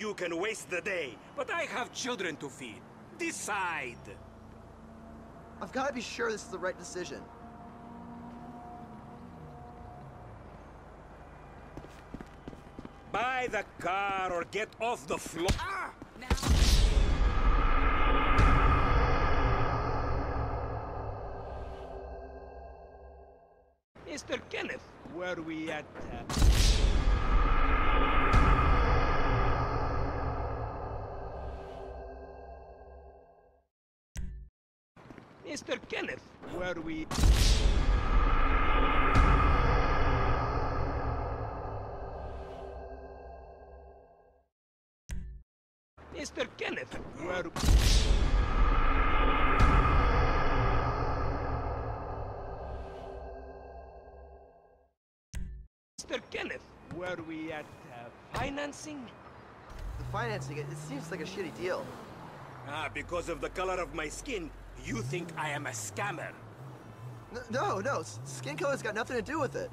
You can waste the day, but I have children to feed. Decide. I've got to be sure this is the right decision. Buy the car or get off the floor. Ah! Mr. Kenneth, were we at... Uh... Mr. Kenneth, were we... Mr. Kenneth, were... Mr. Kenneth, were we at uh, financing? The financing, it, it seems like a shitty deal. Ah, because of the color of my skin, you think I am a scammer. No, no, skin color's got nothing to do with it.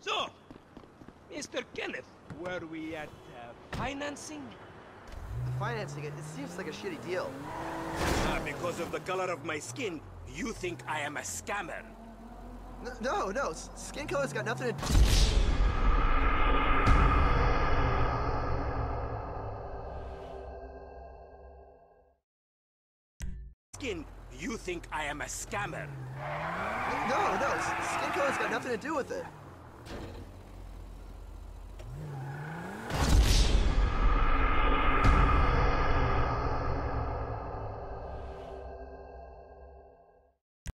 So, Mr. Kenneth, were we at uh, financing? Financing, it, it seems like a shitty deal. Ah, because of the color of my skin, you think I am a scammer. No, no, skin color's got nothing to Skin, you think I am a scammer. No, no, skin color's got nothing to do with it.